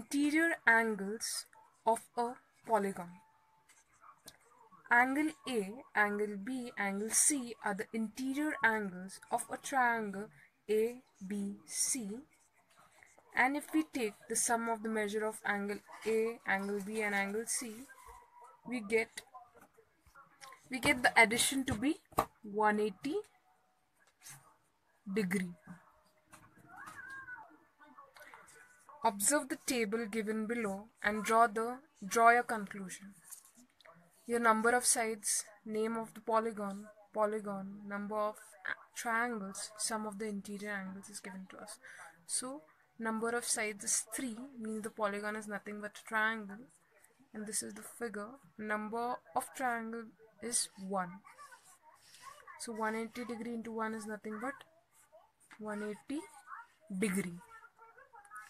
interior angles of a polygon. Angle A, angle B, angle C are the interior angles of a triangle ABC. And if we take the sum of the measure of angle A, angle B and angle C, we get we get the addition to be 180 degree. Observe the table given below and draw the draw your conclusion. Your number of sides, name of the polygon, polygon, number of triangles, sum of the interior angles is given to us. So number of sides is 3 means the polygon is nothing but a triangle and this is the figure. Number of triangle is 1. So 180 degree into 1 is nothing but 180 degree.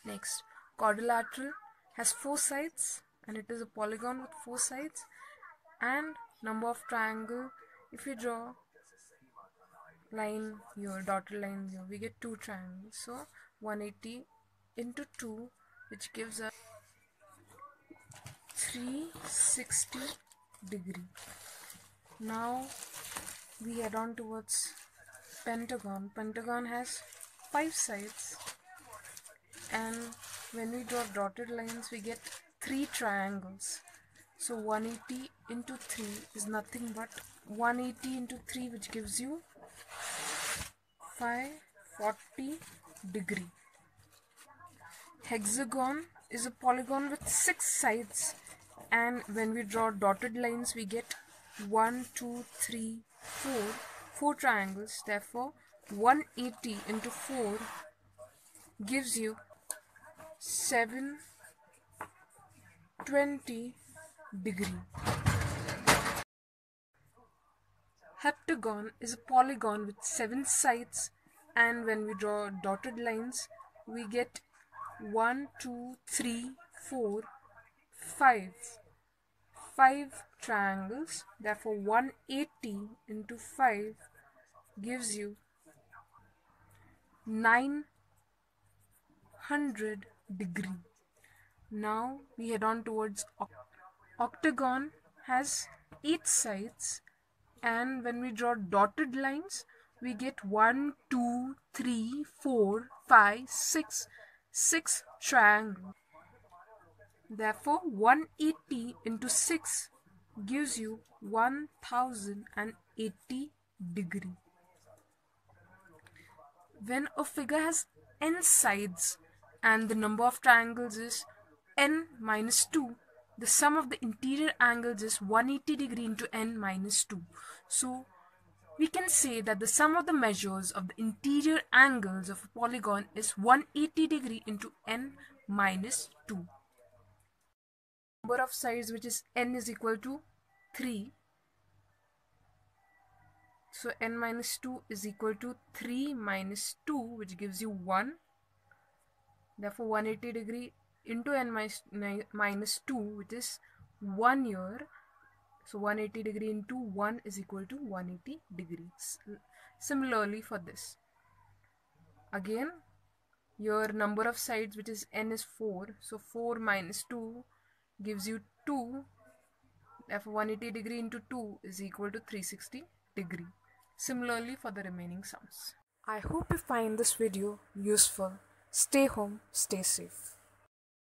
Next, quadrilateral has four sides and it is a polygon with four sides and number of triangle. If you draw line your dotted line here we get two triangles. So 180 into 2 which gives us 360 degree. Now we head on towards pentagon. Pentagon has five sides and when we draw dotted lines we get three triangles so 180 into 3 is nothing but 180 into 3 which gives you 540 degree. Hexagon is a polygon with 6 sides and when we draw dotted lines we get 1, 2, 3, 4, 4 triangles. Therefore 180 into 4 gives you 720 degree. Heptagon is a polygon with 7 sides and when we draw dotted lines we get 1, 2, 3, 4, 5. 5 triangles therefore 180 into 5 gives you 900 degree. Now we head on towards octagon has 8 sides and when we draw dotted lines we get 1 2 3 4 5 6 6 triangle therefore 180 into 6 gives you 1080 degree when a figure has n sides and the number of triangles is n minus 2 the sum of the interior angles is 180 degree into n minus 2 so we can say that the sum of the measures of the interior angles of a polygon is 180 degree into n minus 2 number of sides which is n is equal to 3 so n minus 2 is equal to 3 minus 2 which gives you 1 therefore 180 degree into n minus, minus 2 which is 1 year. So 180 degree into 1 is equal to 180 degrees. Similarly for this. Again your number of sides which is n is 4 so 4 minus 2 gives you 2 therefore 180 degree into 2 is equal to 360 degree. Similarly for the remaining sums. I hope you find this video useful Stay home, stay safe.